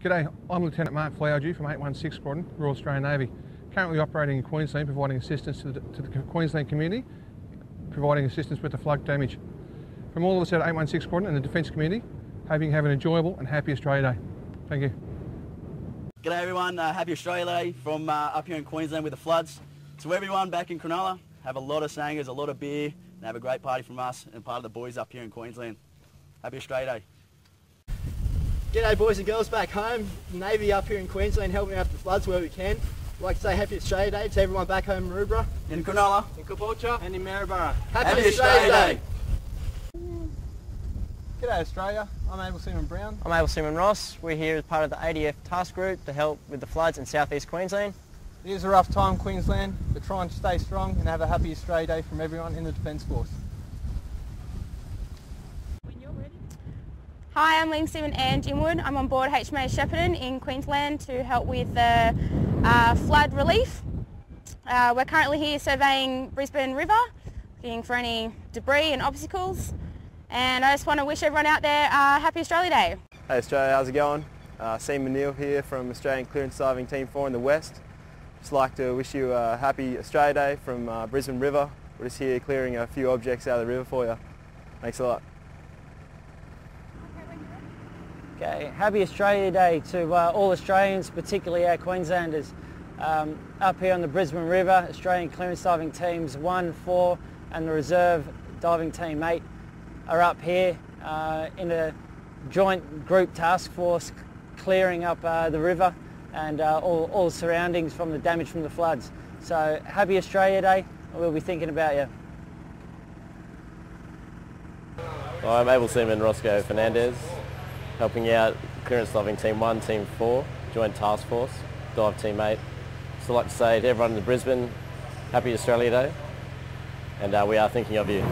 G'day, I'm Lieutenant Mark Flowerdew from 816 Squadron, Royal Australian Navy. Currently operating in Queensland, providing assistance to the, to the Queensland community, providing assistance with the flood damage. From all of us at 816 Squadron and the Defence community, hoping you have an enjoyable and happy Australia Day. Thank you. G'day everyone, uh, happy Australia Day from uh, up here in Queensland with the floods. To everyone back in Cronulla, have a lot of sangers, a lot of beer, and have a great party from us and part of the boys up here in Queensland. Happy Australia Day. G'day boys and girls back home. Navy up here in Queensland helping out the floods where we can. I'd like to say Happy Australia Day to everyone back home in Maroubra. In Cronulla. In Caboolture. And in Maryborough. Happy, Happy Australia Day. G'day Australia, I'm Able Seaman Brown. I'm Able Seaman Ross. We're here as part of the ADF task group to help with the floods in southeast Queensland. It is a rough time Queensland, but try and stay strong and have a happy Australia Day from everyone in the Defence Force. Hi, I'm Leading Seaman Ange Inwood. I'm on board HMAS Shepparton in Queensland to help with the uh, flood relief. Uh, we're currently here surveying Brisbane River, looking for any debris and obstacles. And I just want to wish everyone out there a happy Australia Day. Hey Australia, how's it going? Uh, Seaman Neil here from Australian Clearance Diving Team 4 in the West. Just like to wish you a happy Australia Day from uh, Brisbane River. We're just here clearing a few objects out of the river for you. Thanks a lot. Okay, happy Australia Day to uh, all Australians, particularly our Queenslanders. Um, up here on the Brisbane River, Australian Clearance Diving Teams 1, 4 and the Reserve Diving Team 8 are up here uh, in a joint group task force clearing up uh, the river and uh, all, all surroundings from the damage from the floods. So happy Australia Day, we'll be thinking about you. I'm Able Seaman Rosco Fernandez, helping out Clearance Diving Team 1, Team 4, Joint Task Force, Dive Team 8. So I'd like to say to everyone in Brisbane, Happy Australia Day, and uh, we are thinking of you.